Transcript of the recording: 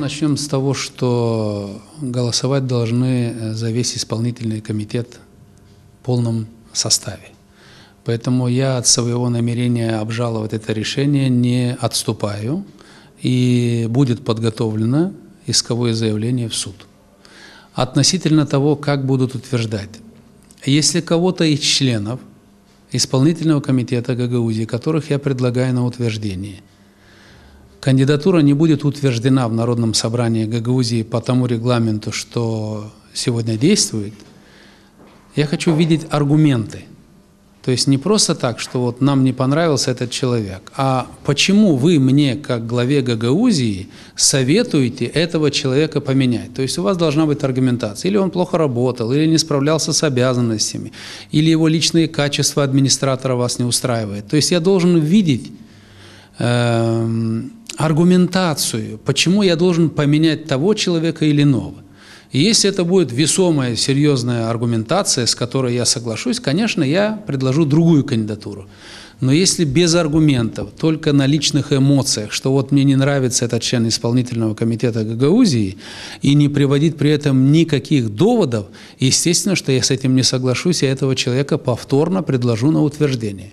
начнем с того, что голосовать должны э, за весь исполнительный комитет в полном составе. Поэтому я от своего намерения обжаловать это решение не отступаю, и будет подготовлено исковое заявление в суд. Относительно того, как будут утверждать. Если кого-то из членов исполнительного комитета Гагаузии, которых я предлагаю на утверждение, кандидатура не будет утверждена в Народном собрании Гагаузии по тому регламенту, что сегодня действует, я хочу видеть аргументы – то есть не просто так, что вот нам не понравился этот человек, а почему вы мне, как главе Гагаузии, советуете этого человека поменять? То есть у вас должна быть аргументация. Или он плохо работал, или не справлялся с обязанностями, или его личные качества администратора вас не устраивает. То есть я должен видеть э, аргументацию, почему я должен поменять того человека или иного. И если это будет весомая, серьезная аргументация, с которой я соглашусь, конечно, я предложу другую кандидатуру. Но если без аргументов, только на личных эмоциях, что вот мне не нравится этот член исполнительного комитета Гагаузии, и не приводить при этом никаких доводов, естественно, что я с этим не соглашусь, и этого человека повторно предложу на утверждение.